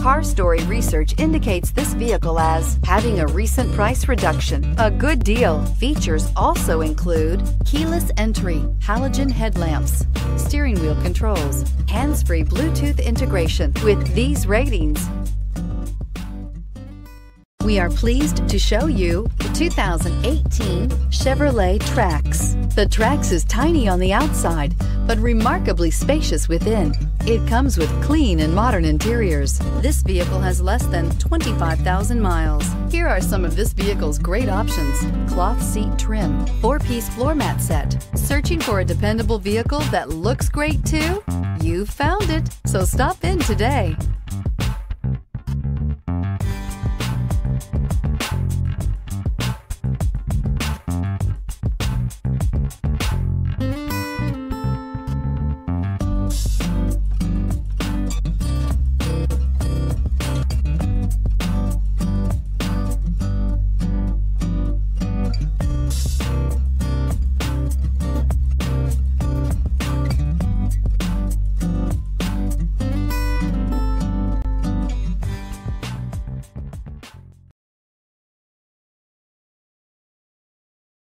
Car Story research indicates this vehicle as having a recent price reduction. A good deal. Features also include keyless entry, halogen headlamps, steering wheel controls, hands-free Bluetooth integration. With these ratings, we are pleased to show you the 2018 Chevrolet Trax. The Trax is tiny on the outside, but remarkably spacious within. It comes with clean and modern interiors. This vehicle has less than 25,000 miles. Here are some of this vehicle's great options. Cloth seat trim, four-piece floor mat set. Searching for a dependable vehicle that looks great too? You found it, so stop in today.